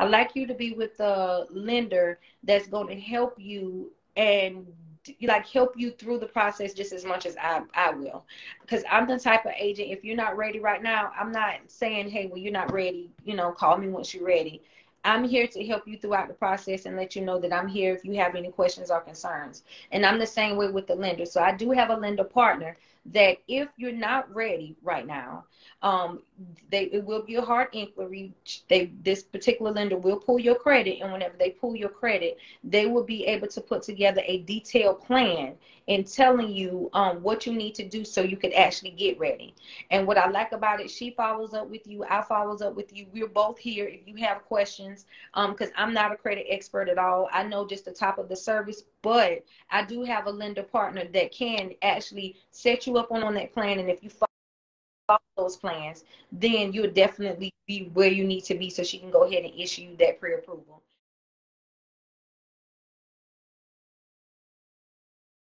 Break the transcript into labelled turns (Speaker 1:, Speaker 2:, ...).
Speaker 1: I like you to be with the lender that's going to help you and like help you through the process just as much as I, I will. Because i'm the type of agent if you're not ready right now i'm not saying hey well you're not ready you know call me once you're ready i'm here to help you throughout the process and let you know that i'm here if you have any questions or concerns and i'm the same way with the lender so i do have a lender partner that if you're not ready right now, um, they it will be a hard inquiry. They this particular lender will pull your credit, and whenever they pull your credit, they will be able to put together a detailed plan in telling you um, what you need to do so you could actually get ready. And what I like about it, she follows up with you, I follows up with you. We're both here if you have questions, because um, I'm not a credit expert at all. I know just the top of the service, but I do have a lender partner that can actually set you up on, on that plan. And if you follow those plans, then you'll definitely be where you need to be so she can go ahead and issue that pre-approval.